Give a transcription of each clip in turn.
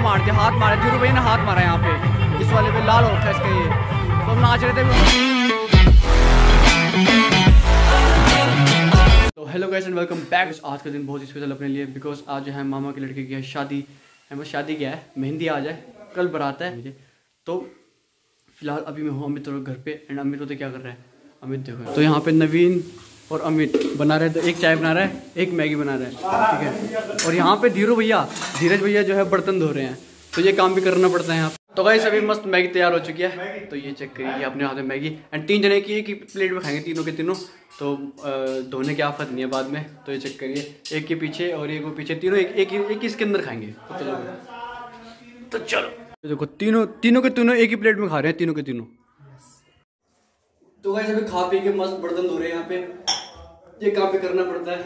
मार दिया हाथ मारा धीरू भैया ने हाथ मारा यहाँ पे। इस वाले पे लाल हो रखा है इसका ये तो हम नाच रहे थे तो hello guys and welcome back आज का दिन बहुत स्पेशल अपने लिए बिकॉज़ आज जो है मामा के लड़के की है शादी। है, बस शादी क्या है? मेहंदी आज है, कल बारात है। मुझे तो फ़िलहाल अभी मैं हूँ अमित और घर पे एंड अमित होते क्या कर रहा है? अमित देखो। तो यहाँ पे नवीन और अमित बना रहे तो एक चाय बना रहा है एक मैगी बना रहा है ठीक है? और यहाँ पे धीरू भैया धीरज भैया जो है बर्तन धो रहे हैं तो ये काम भी करना पड़ता है यहाँ। तो गाइस अभी मस्त मैगी तैयार हो चुकी है तो ये चेक करिए अपने हाथ में मैगी। एंड तीन जने की एक ही प्लेट में खाएँगे तीनों के तीनों। तो धोने की आफत नहीं है बाद में तो ये चेक करिए एक के पीछे और एक को पीछे तीनों एक एक, ही- एक इसके अंदर खाएँगे तो चलो। तो चलो। देखो तीनों तीनों के तीनों एक ही प्लेट में खा रहे हैं तीनों के तीनों। तो गाइस अभी खा पी के मस्त बर्तन धो रहे हैं यहाँ पे। ये काम भी करना पड़ता है।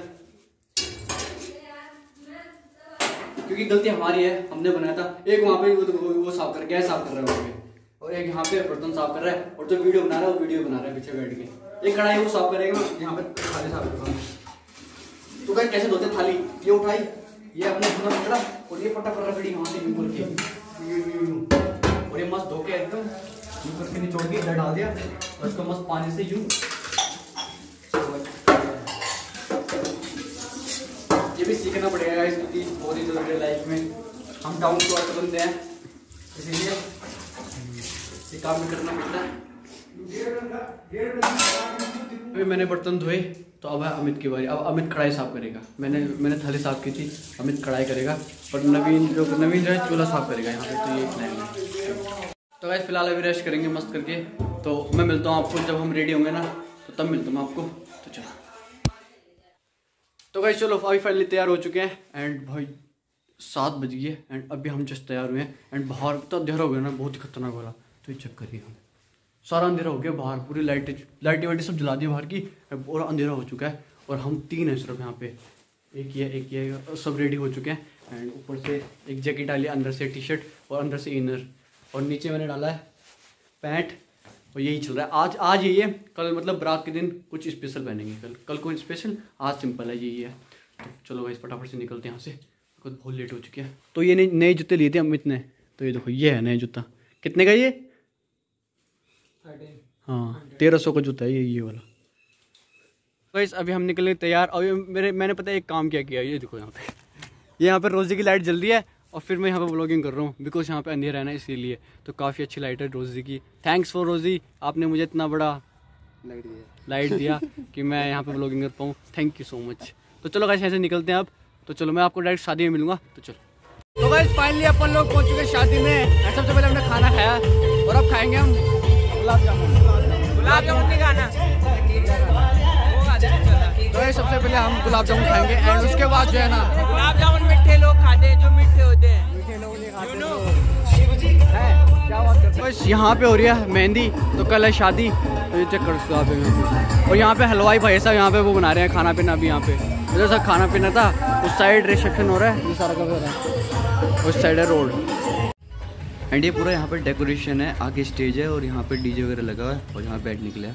क्योंकि गलती हमारी है हमने बनाया था। एक वहाँ पे वो, वो, वो साफ़ कर गैस साफ़ कर रहा है और एक यहाँ पे बर्तन साफ़ कर रहा है और जो वीडियो बना रहा है वो वीडियो बना रहा है पीछे बैठ के। एक कढ़ाई वो साफ़ करेगा यहाँ पे थाली साफ़ कर तो गाइस कैसे धोते थाली? ये उठाई ये अपने पकड़ा और ये पटा पकड़ा खड़ी वहाँ से यूँ करके। और ये मस्त धो के एकदम यूँ करके निचोड़ के इधर डाल दिया। और इसको मस्त पानी से यूँ सीखना पड़ेगा guys, क्योंकि बहुत ही ज़रूरी है लाइफ में। हम डाउन टू अर्थ बनते हैं। इसीलिए ये काम भी करना पड़ता है। अभी मैंने बर्तन धोए तो अब है अमित की बारी। अब अमित कढ़ाई साफ़ करेगा। मैंने मैंने थाली साफ़ की थी अमित कढ़ाई करेगा। और नवीन जो नवीन जो है चूल्हा साफ़ करेगा यहाँ पे तो ये प्लान है। तो वैसे फ़िलहाल अभी रेस्ट करेंगे मस्त करके। तो मैं मिलता हूँ आपको जब हम रेडी होंगे ना तो तब मिलता हूँ आपको। तो भाई चलो, अभी फाइनली तैयार हो चुके हैं एंड भाई, सात बज गए एंड अभी हम जस्ट तैयार हुए हैं एंड बाहर तो अंधेरा हो गया ना, बहुत ही खतरनाक हो वाला तो ये चेक करिए हम। सारा अंधेरा हो गया बाहर, पूरी लाइटें लाइटें वाइटें सब जला दी बाहर की और अंधेरा हो चुका है, और हम तीन हैं सिर्फ़ यहाँ पे। एक ये एक ये और सब रेडी हो चुके हैं एंड ऊपर से एक जैकेट डाली, अंदर से टी शर्ट और अंदर से इनर और नीचे मैंने डाला है पैंट और यही चल रहा है। आज आज यही है। कल मतलब रात के दिन कुछ स्पेशल पहनेंगे। कल कल कोई स्पेशल आज सिंपल है, यही है। तो चलो भाई, फटाफट से निकलते हैं यहाँ से। कुछ बहुत लेट हो चुके हैं। तो ये नए नए जूते लिए थे अमित ने तो ये देखो, ये है नया जूता। कितने का ये? हाँ तेरह सौ का जूता है, ये ये वाला। गाइस अभी हम निकले तैयार। ये मेरे, मैंने पता है एक काम क्या किया? ये देखो यहाँ पे। ये यहाँ पे रोजी की लाइट जल रही है। और फिर मैं यहाँ पे ब्लॉगिंग कर रहा हूँ बिकॉज़ यहाँ पे अंधेरा है ना इसीलिए। तो काफ़ी अच्छी लाइट है रोजी की। थैंक्स फॉर रोजी आपने मुझे इतना बड़ा लाइट दिया। लाइट दिया कि मैं यहाँ पे ब्लॉगिंग कर पाऊँ। थैंक यू सो मच तो चलो गाइस ऐसे निकलते हैं अब। तो चलो मैं आपको डायरेक्ट शादी में मिलूँगा। तो चलो। तो गाइस फाइनली अपन लोग पहुँच चुके हैं शादी में। सबसे पहले हमने खाना खाया। और अब खाएँगे हम गुलाब जामुन। गुलाब जामुन नहीं खाना। तो सबसे पहले हम गुलाब जामुन खाएँगे। एंड उसके बाद जो है ना गुलाब जामुन मीठे लोग खाते हैं जो मीठे हैं? बस यहाँ पे हो रही है मेहंदी तो कल है शादी तो ये चेक करो इसको यहाँ और यहाँ पे हलवाई भाई साहब यहाँ पे वो बना रहे हैं खाना पीना अभी यहाँ पे। उधर सब खाना पीना था उस साइड रिसेप्शन हो रहा है ये सारा का हो रहा है। उस साइड है रोड। एंड ये पूरा यहाँ पे डेकोरेशन है आगे स्टेज है और यहाँ पे डीजे वगैरह लगा हुआ है और यहाँ बैठ निकला है।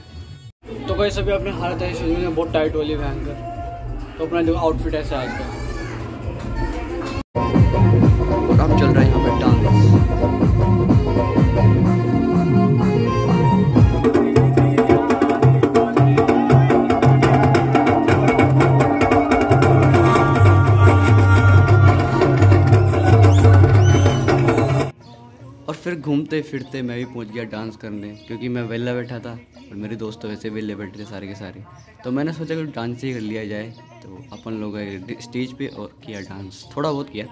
तो भाई सभी अपने हालत है में बहुत टाइट वाली भयंकर। तो अपना जो आउटफिट ऐसा है आज का। और अब चल रहा है यहाँ पे डांस। घूमते फिरते मैं भी पहुँच गया डांस करने, क्योंकि मैं वेला बैठा था और मेरे दोस्त तो वैसे वेले बैठे थे सारे के सारे। तो मैंने सोचा कि डांस ही कर लिया जाए तो अपन लोग स्टेज पे और किया डांस थोड़ा बहुत किया।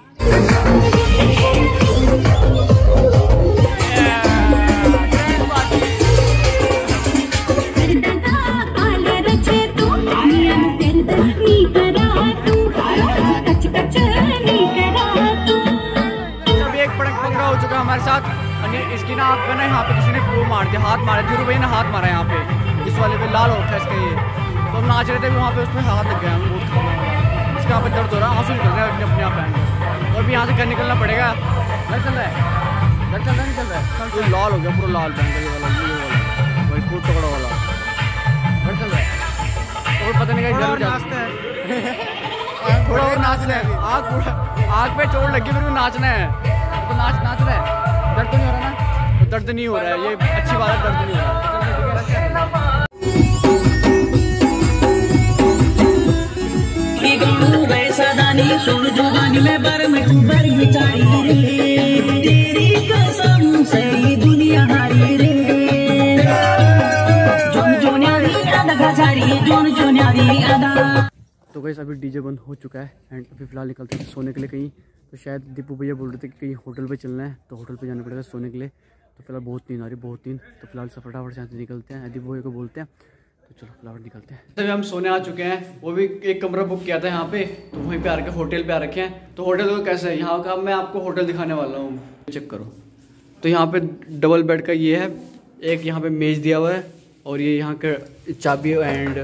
हमारे साथ। इसकी ना आप ना यहाँ पे किसी ने वो मार दिया हाथ मारा धीरू भैया ने हाथ मारा यहाँ पे। इस वाले पे लाल हो रखा है इसका ये। तो हम नाच रहे थे वहाँ पे उसमें हाथ लग गया हम बहुत खतरनाक। इसका यहाँ पे दर्द हो रहा है आँसू निकल रहा है अपने आप। और भी यहाँ से घर निकलना पड़ेगा। घर चल रहा है? घर चल रहा है नहीं चल रहा है? लाल हो गया पूरा लाल पैंट का ये वाला ये वाला। वही फूट टुकड़ा वाला। घर चल रहा है। और पता नहीं घर जाता है। थोड़ा और नाचना है। आग पूरा आग पे चोट लगी फिर भी नाचना है। तो नाच नाच रहा है। दर्द तो नहीं हो रहा ना? तो दर्द नहीं हो रहा है ये अच्छी बात है दर्द नहीं हो रहा है। सुन जुबानी में बर में बर बिचारी रे। तेरी कसम से दुनिया हारी रे। जोन जोन्यारी अदा गजारी जोन जोन्यारी अदा। तो गैस अभी डीजे बंद हो चुका है एंड अभी फ़िलहाल निकलते हैं सोने के लिए कहीं। तो शायद दीपू भैया बोल रहे थे कि कहीं होटल पे चलना है तो होटल पे जाना पड़ेगा सोने के लिए। तो फ़िलहाल बहुत नींद आ रही, बहुत नींद। तो फ़िलहाल से फटाफट से निकलते हैं। दीपू भैया को बोलते हैं। तो चलो फटाफट निकलते हैं। अभी हम सोने आ चुके हैं, वो भी एक कमरा बुक किया था यहाँ पे तो वहीं पे आ रखे, होटल पे आ रखे हैं। तो होटल का कैसा है? यहाँ का मैं आपको होटल दिखाने वाला हूँ। चेक करो। तो यहाँ पे डबल बेड का ये है, एक यहाँ पे मेज दिया हुआ है, और ये यहाँ का चाबी एंड,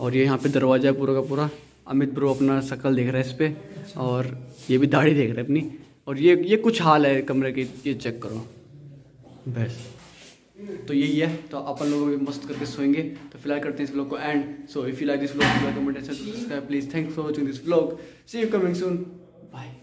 और ये यहाँ पे दरवाज़ा है पूरा का पूरा। अमित ब्रो अपना शक्ल देख रहा है इस पर और ये भी दाढ़ी देख रहा है अपनी। और ये ये कुछ हाल है कमरे की ये चेक करो। बस। तो यही है तो अपन लोग भी मस्त करके सोएँगे। तो फ़िलहाल करते हैं इस ब्लॉग को and so if you like this blog तो subscribe please thanks for watching this blog see you coming soon bye